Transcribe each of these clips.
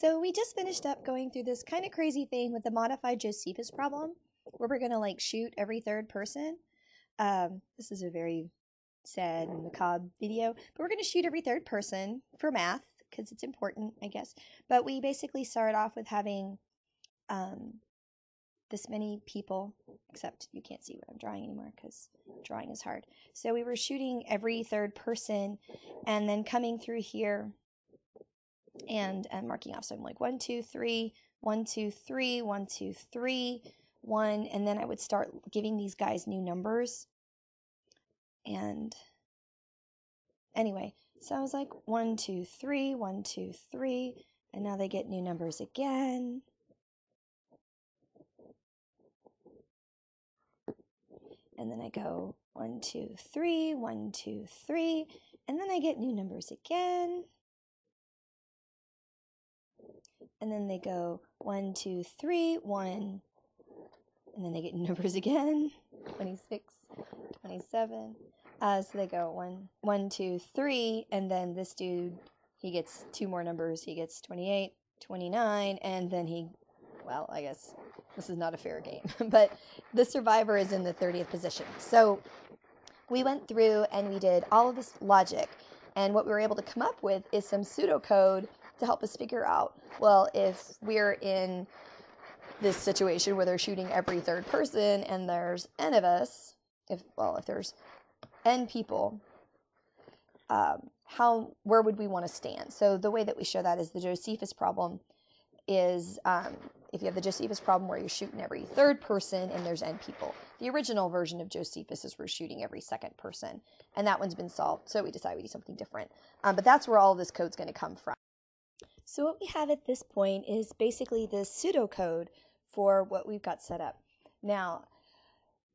So we just finished up going through this kind of crazy thing with the modified Josephus problem, where we're going to like shoot every third person. Um, this is a very sad and macabre video, but we're going to shoot every third person for math because it's important, I guess. But we basically started off with having um, this many people, except you can't see what I'm drawing anymore because drawing is hard. So we were shooting every third person and then coming through here and and marking off. So I'm like one, two, three, one, two, three, one, two, three, one, and then I would start giving these guys new numbers. And anyway, so I was like one, two, three, one, two, three, and now they get new numbers again. And then I go one, two, three, one, two, three, and then I get new numbers again. And then they go one, two, three, one, and then they get numbers again 26, 27. Uh, so they go one, one, two, three, and then this dude, he gets two more numbers. He gets 28, 29, and then he, well, I guess this is not a fair game, but the survivor is in the 30th position. So we went through and we did all of this logic, and what we were able to come up with is some pseudocode to help us figure out well, if we're in this situation where they're shooting every third person and there's n of us, if well, if there's n people, um, how where would we want to stand? So the way that we show that is the Josephus problem is um, if you have the Josephus problem where you're shooting every third person and there's n people. The original version of Josephus is we're shooting every second person, and that one's been solved. So we decide we do something different. Um, but that's where all this code's going to come from. So what we have at this point is basically this pseudocode for what we've got set up. Now,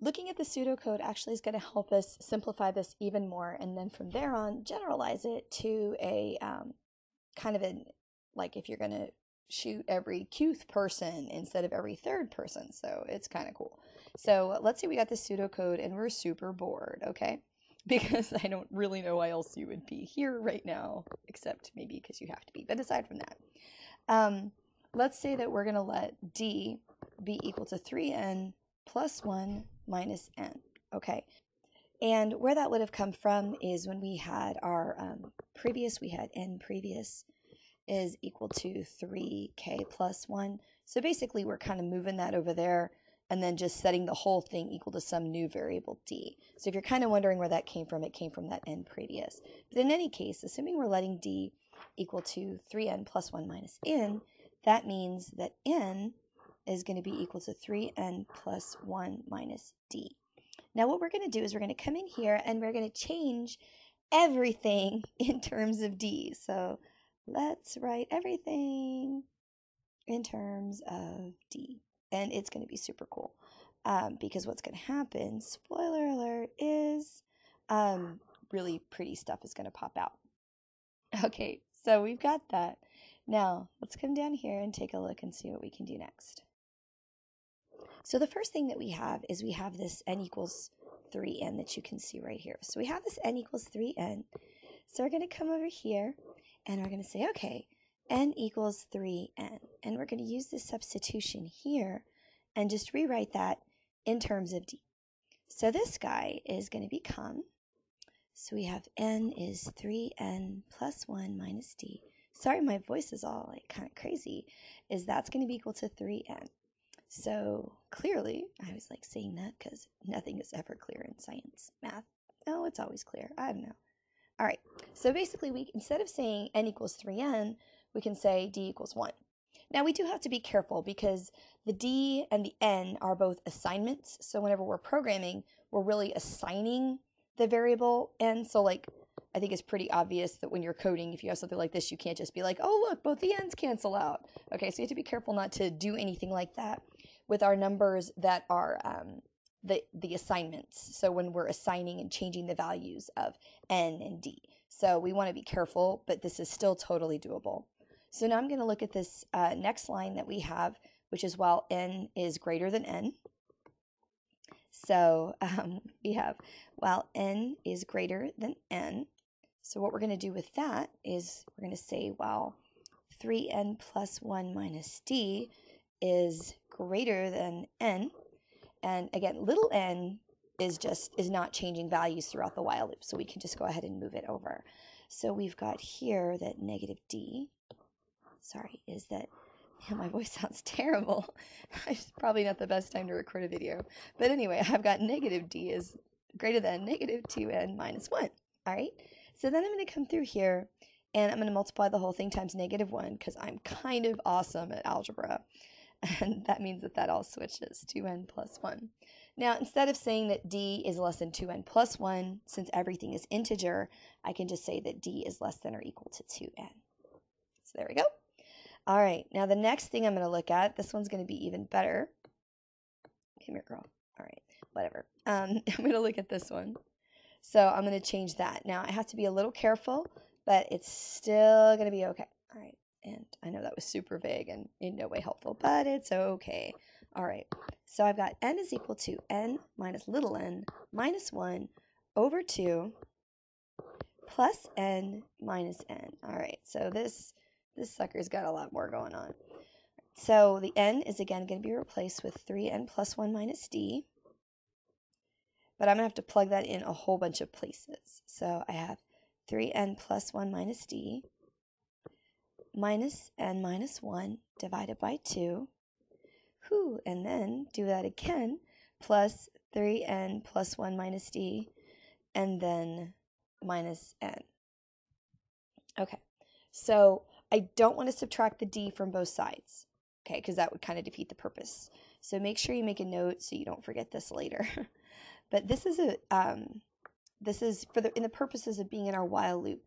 looking at the pseudocode actually is going to help us simplify this even more, and then from there on, generalize it to a um, kind of a like if you're going to shoot every qth person instead of every third person. So it's kind of cool. So let's say we got the pseudocode and we're super bored, okay? Because I don't really know why else you would be here right now, except maybe because you have to be. But aside from that, um, let's say that we're going to let d be equal to 3n plus 1 minus n, okay? And where that would have come from is when we had our um, previous, we had n previous is equal to 3k plus 1. So basically we're kind of moving that over there and then just setting the whole thing equal to some new variable d. So if you're kind of wondering where that came from, it came from that n previous. But in any case, assuming we're letting d equal to 3n plus 1 minus n, that means that n is going to be equal to 3n plus 1 minus d. Now what we're going to do is we're going to come in here and we're going to change everything in terms of d. So let's write everything in terms of D. And it's going to be super cool um, because what's going to happen, spoiler alert, is um, really pretty stuff is going to pop out. Okay, so we've got that. Now, let's come down here and take a look and see what we can do next. So the first thing that we have is we have this n equals 3n that you can see right here. So we have this n equals 3n. So we're going to come over here and we're going to say, okay, n equals 3n. And we're going to use this substitution here and just rewrite that in terms of d. So this guy is going to become, so we have n is 3n plus 1 minus d. Sorry, my voice is all like kind of crazy. Is that's going to be equal to 3n. So clearly, I was like saying that because nothing is ever clear in science, math. No, it's always clear. I don't know. All right, so basically we instead of saying n equals 3n, we can say d equals 1. Now we do have to be careful because the d and the n are both assignments. So whenever we're programming, we're really assigning the variable n. So like I think it's pretty obvious that when you're coding, if you have something like this, you can't just be like, oh look, both the n's cancel out. Okay, so you have to be careful not to do anything like that with our numbers that are um, the, the assignments. So when we're assigning and changing the values of n and d. So we want to be careful, but this is still totally doable. So now I'm going to look at this uh, next line that we have, which is while n is greater than n. So um, we have while n is greater than n. So what we're going to do with that is we're going to say while 3n plus 1 minus d is greater than n. And again, little n is just is not changing values throughout the while loop. So we can just go ahead and move it over. So we've got here that negative d, sorry, is that yeah, my voice sounds terrible. it's probably not the best time to record a video. But anyway, I've got negative d is greater than negative 2n minus 1. All right, so then I'm going to come through here and I'm going to multiply the whole thing times negative 1 because I'm kind of awesome at algebra. And that means that that all switches, 2n plus 1. Now, instead of saying that d is less than 2n plus 1, since everything is integer, I can just say that d is less than or equal to 2n. So there we go. All right, now the next thing I'm going to look at, this one's going to be even better. Come here, girl. All right, whatever. Um, I'm going to look at this one. So I'm going to change that. Now, I have to be a little careful, but it's still going to be okay. All right. And I know that was super vague and in no way helpful, but it's okay. All right. So I've got n is equal to n minus little n minus 1 over 2 plus n minus n. All right. So this this sucker's got a lot more going on. So the n is again going to be replaced with 3n plus 1 minus d. But I'm going to have to plug that in a whole bunch of places. So I have 3n plus 1 minus d minus n minus 1 divided by 2. Whew, and then do that again, plus 3n plus 1 minus d, and then minus n. Okay, so I don't want to subtract the d from both sides, okay, because that would kind of defeat the purpose. So make sure you make a note so you don't forget this later. but this is a um, this is for the in the purposes of being in our while loop.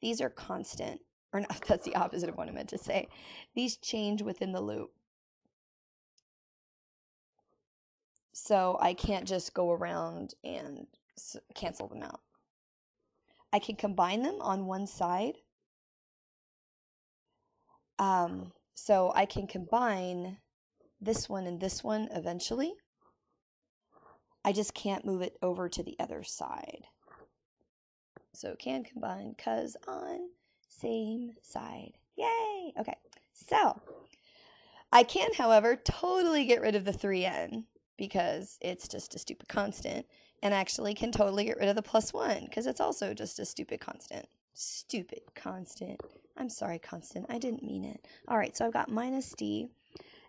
These are constant or not, that's the opposite of what I meant to say. These change within the loop. So I can't just go around and cancel them out. I can combine them on one side. Um, so I can combine this one and this one eventually. I just can't move it over to the other side. So can combine cuz on same side. Yay! Okay, so I can, however, totally get rid of the 3n because it's just a stupid constant, and actually can totally get rid of the plus 1 because it's also just a stupid constant. Stupid constant. I'm sorry, constant. I didn't mean it. All right, so I've got minus d,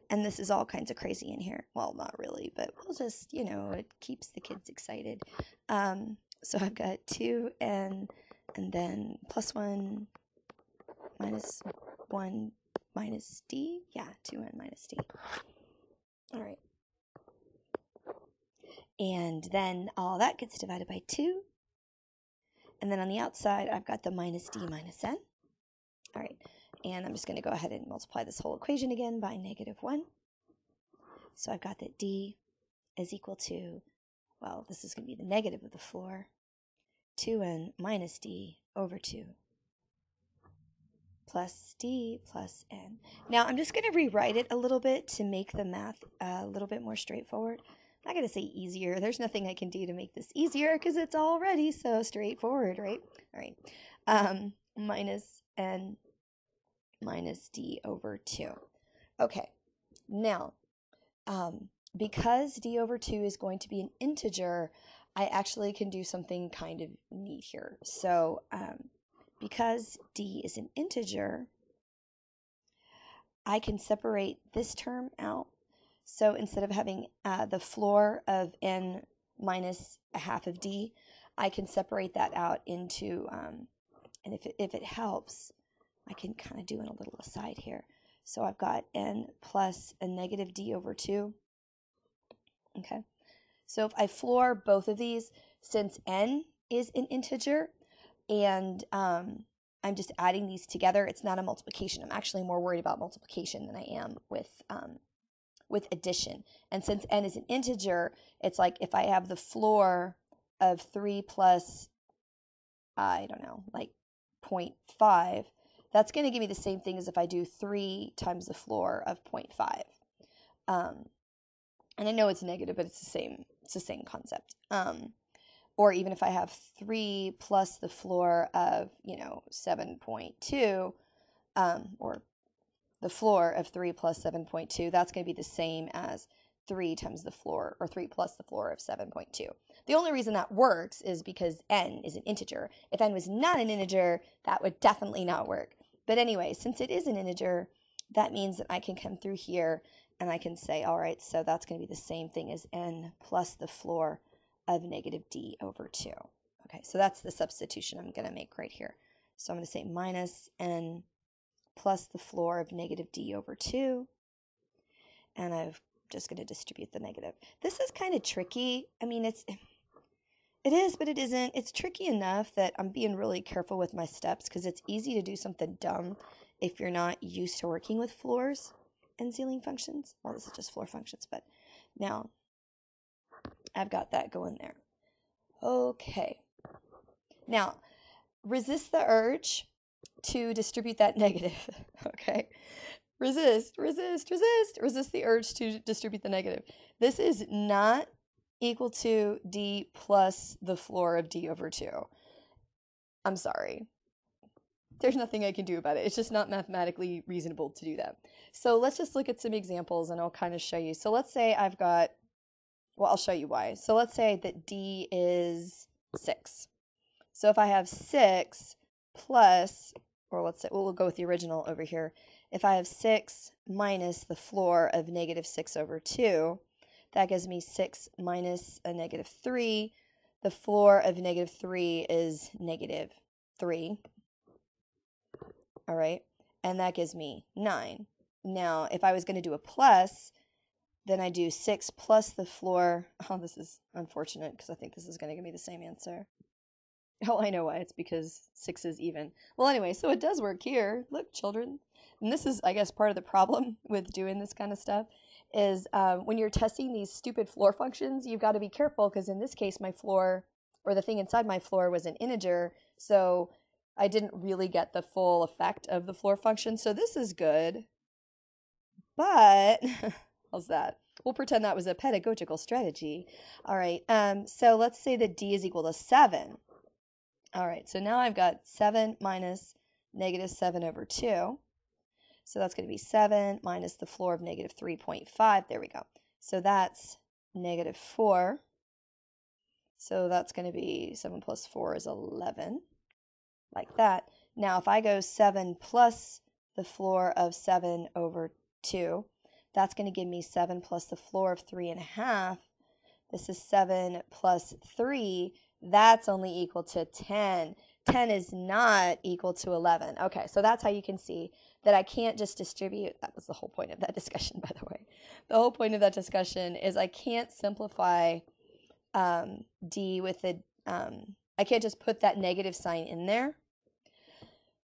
and this is all kinds of crazy in here. Well, not really, but we'll just, you know, it keeps the kids excited. Um, so I've got 2n and then plus 1 minus 1 minus d. Yeah, 2n minus d. All right. And then all that gets divided by 2. And then on the outside, I've got the minus d minus n. All right. And I'm just going to go ahead and multiply this whole equation again by negative 1. So I've got that d is equal to, well, this is going to be the negative of the floor, 2n minus d over 2 plus d plus n. Now I'm just going to rewrite it a little bit to make the math a little bit more straightforward. Not going to say easier. There's nothing I can do to make this easier because it's already so straightforward, right? All right. Um, minus n minus d over 2. Okay. Now, um, because d over 2 is going to be an integer, I actually can do something kind of neat here. So um, because d is an integer, I can separate this term out. So instead of having uh, the floor of n minus a half of d, I can separate that out into, um, and if it, if it helps, I can kind of do in a little aside here. So I've got n plus a negative d over 2. Okay. So if I floor both of these, since n is an integer, and um, I'm just adding these together. It's not a multiplication. I'm actually more worried about multiplication than I am with um, with addition. And since n is an integer, it's like if I have the floor of 3 plus, I don't know, like 0.5, that's going to give me the same thing as if I do 3 times the floor of 0.5. Um, and I know it's negative, but it's the same. It's the same concept. Um, or even if I have three plus the floor of, you know, 7.2, um, or the floor of 3 plus 7.2, that's going to be the same as 3 times the floor, or 3 plus the floor of 7.2. The only reason that works is because n is an integer. If n was not an integer, that would definitely not work. But anyway, since it is an integer, that means that I can come through here and I can say, all right, so that's going to be the same thing as n plus the floor of negative d over 2. Okay, so that's the substitution I'm going to make right here. So I'm going to say minus n plus the floor of negative d over 2. And I'm just going to distribute the negative. This is kind of tricky. I mean, it's... It is, but it isn't. It's tricky enough that I'm being really careful with my steps because it's easy to do something dumb if you're not used to working with floors and ceiling functions. Well, this is just floor functions, but now I've got that going there. Okay. Now, resist the urge to distribute that negative. okay. Resist, resist, resist, resist the urge to distribute the negative. This is not equal to d plus the floor of d over 2. I'm sorry. There's nothing I can do about it. It's just not mathematically reasonable to do that. So let's just look at some examples and I'll kind of show you. So let's say I've got, well, I'll show you why. So let's say that d is 6. So if I have 6 plus, or let's say, well, we'll go with the original over here. If I have 6 minus the floor of negative 6 over 2, that gives me 6 minus a negative 3. The floor of negative 3 is negative 3. All right. And that gives me 9. Now, if I was going to do a plus, then I do 6 plus the floor. Oh, this is unfortunate because I think this is going to give me the same answer. Oh, I know why. It's because 6 is even. Well, anyway, so it does work here. Look, children. And this is, I guess, part of the problem with doing this kind of stuff is um, when you're testing these stupid floor functions, you've got to be careful because in this case, my floor or the thing inside my floor was an integer. So I didn't really get the full effect of the floor function. So this is good. But how's that? We'll pretend that was a pedagogical strategy. All right. Um, so let's say that d is equal to 7. All right. So now I've got 7 minus negative 7 over 2. So that's going to be 7 minus the floor of negative 3.5. There we go. So that's negative 4. So that's going to be 7 plus 4 is 11, like that. Now, if I go 7 plus the floor of 7 over 2, that's going to give me 7 plus the floor of 3.5. This is 7 plus 3. That's only equal to 10. 10 is not equal to 11. Okay, so that's how you can see that I can't just distribute. That was the whole point of that discussion, by the way. The whole point of that discussion is I can't simplify um, D with a, um, I can't just put that negative sign in there,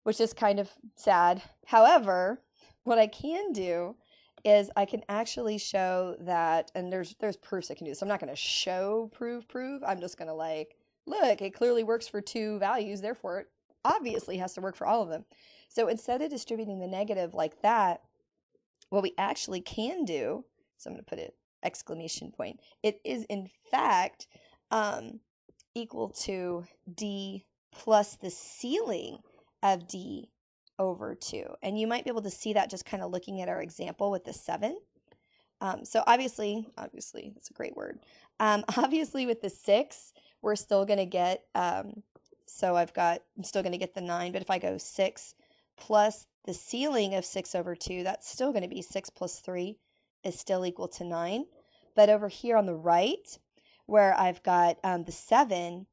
which is kind of sad. However, what I can do is I can actually show that, and there's there's proofs I can do. So I'm not going to show prove prove. I'm just going to like look. It clearly works for two values, therefore it obviously has to work for all of them. So instead of distributing the negative like that, what we actually can do, so I'm going to put it exclamation point, it is in fact um, equal to d plus the ceiling of d over 2. And you might be able to see that just kind of looking at our example with the 7. Um, so obviously, obviously, that's a great word. Um, obviously, with the 6, we're still going to get, um, so I've got, I'm still going to get the 9, but if I go 6 plus the ceiling of 6 over 2, that's still going to be 6 plus 3 is still equal to 9. But over here on the right, where I've got um, the 7,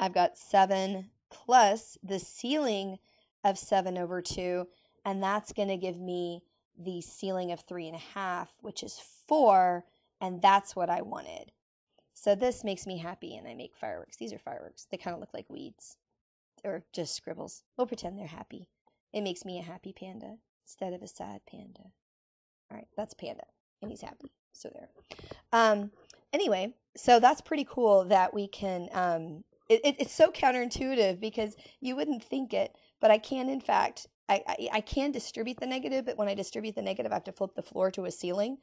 I've got 7 plus the ceiling of 7 over 2, and that's going to give me the ceiling of 3.5, which is 4, and that's what I wanted. So this makes me happy, and I make fireworks. These are fireworks. They kind of look like weeds, or just scribbles. We'll pretend they're happy. It makes me a happy panda instead of a sad panda. All right, that's panda, and he's happy. So there. Um, anyway, so that's pretty cool that we can. Um, it, it, it's so counterintuitive because you wouldn't think it, but I can, in fact, I, I, I can distribute the negative, but when I distribute the negative, I have to flip the floor to a ceiling.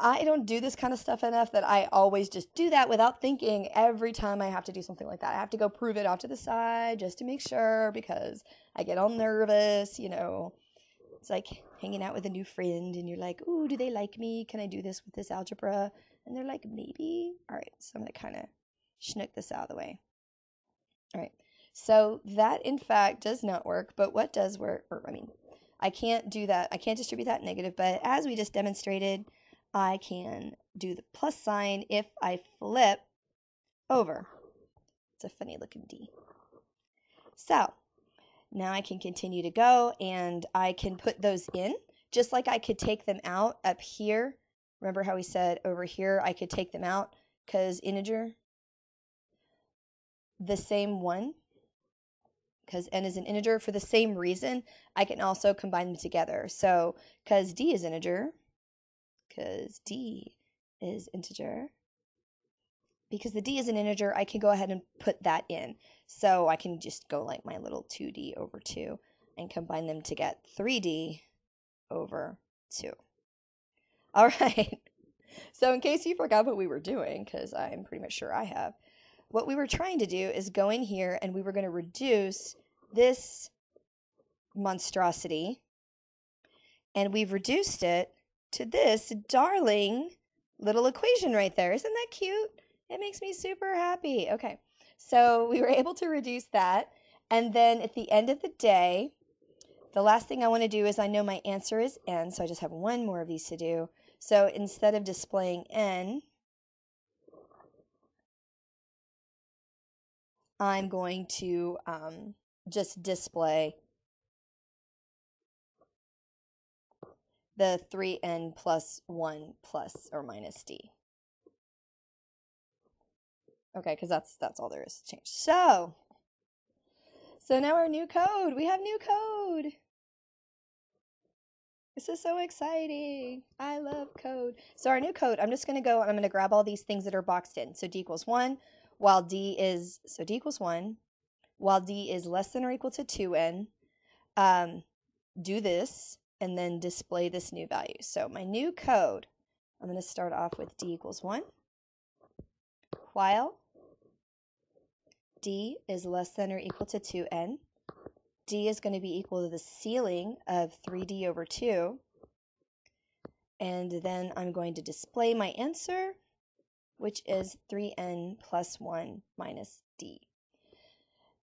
I don't do this kind of stuff enough that I always just do that without thinking every time I have to do something like that. I have to go prove it off to the side just to make sure because I get all nervous, you know. It's like hanging out with a new friend and you're like, ooh, do they like me? Can I do this with this algebra? And they're like, maybe. All right, so I'm going to kind of schnook this out of the way. All right, so that in fact does not work, but what does work, or I mean, I can't do that. I can't distribute that negative, but as we just demonstrated, I can do the plus sign if I flip over. It's a funny looking D. So now I can continue to go and I can put those in just like I could take them out up here. Remember how we said over here I could take them out because integer, the same one, because n is an integer for the same reason, I can also combine them together. So because d is integer, because d is integer, because the d is an integer, I can go ahead and put that in. So I can just go like my little 2d over 2 and combine them to get 3d over 2. All right. So in case you forgot what we were doing, because I'm pretty much sure I have, what we were trying to do is go in here and we were going to reduce this monstrosity. And we've reduced it to this darling little equation right there. Isn't that cute? It makes me super happy. Okay, so we were able to reduce that. And then at the end of the day, the last thing I want to do is I know my answer is n, so I just have one more of these to do. So instead of displaying n, I'm going to um, just display the 3n plus 1 plus or minus d. Okay, because that's that's all there is to change. So, so now our new code. We have new code. This is so exciting. I love code. So our new code, I'm just going to go and I'm going to grab all these things that are boxed in. So d equals 1, while d is, so d equals 1, while d is less than or equal to 2n, um, do this, and then display this new value. So my new code, I'm going to start off with d equals 1, while d is less than or equal to 2n, d is going to be equal to the ceiling of 3d over 2, and then I'm going to display my answer, which is 3n plus 1 minus d.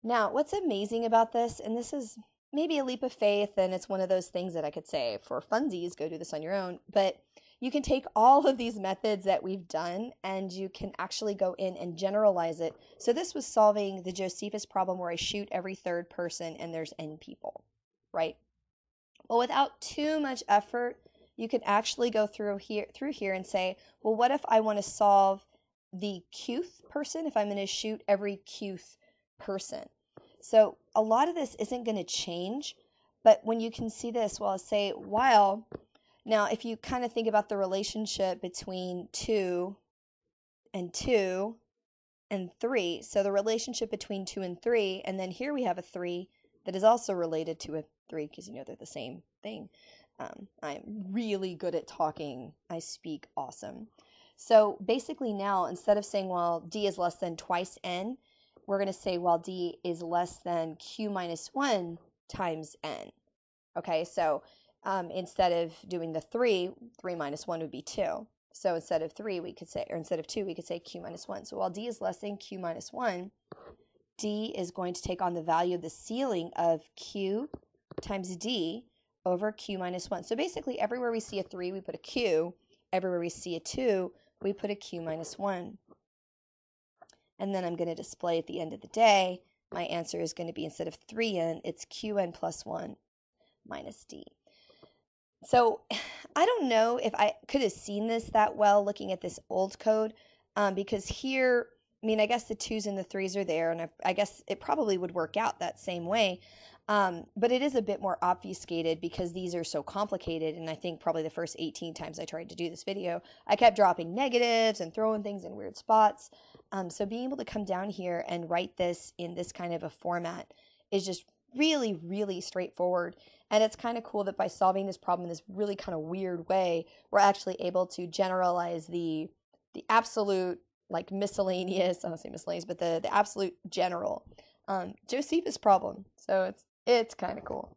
Now, what's amazing about this, and this is maybe a leap of faith, and it's one of those things that I could say for funsies, go do this on your own, but you can take all of these methods that we've done and you can actually go in and generalize it. So this was solving the Josephus problem where I shoot every third person and there's n people, right? Well, without too much effort, you can actually go through here through here and say, well, what if I want to solve the qth person if I'm going to shoot every qth person? So a lot of this isn't going to change, but when you can see this, well, say while now, if you kind of think about the relationship between 2 and 2 and 3, so the relationship between 2 and 3, and then here we have a 3 that is also related to a 3 because you know they're the same thing. Um, I'm really good at talking. I speak awesome. So basically now, instead of saying, well, d is less than twice n, we're going to say, well, d is less than q minus 1 times n. Okay, so um, instead of doing the 3, 3 minus 1 would be 2. So instead of 3, we could say, or instead of 2, we could say q minus 1. So while d is less than q minus 1, d is going to take on the value of the ceiling of q times d over q minus 1. So basically, everywhere we see a 3, we put a q. Everywhere we see a 2, we put a q minus 1. And then I'm going to display at the end of the day, my answer is going to be instead of 3n, it's qn plus 1 minus d. So I don't know if I could have seen this that well looking at this old code um, because here, I mean, I guess the twos and the threes are there, and I, I guess it probably would work out that same way. Um, but it is a bit more obfuscated because these are so complicated. And I think probably the first 18 times I tried to do this video, I kept dropping negatives and throwing things in weird spots. Um, so being able to come down here and write this in this kind of a format is just really, really straightforward. And it's kind of cool that by solving this problem in this really kind of weird way, we're actually able to generalize the the absolute like miscellaneous, I don't say miscellaneous, but the, the absolute general um, Josephus problem. So it's it's kind of cool.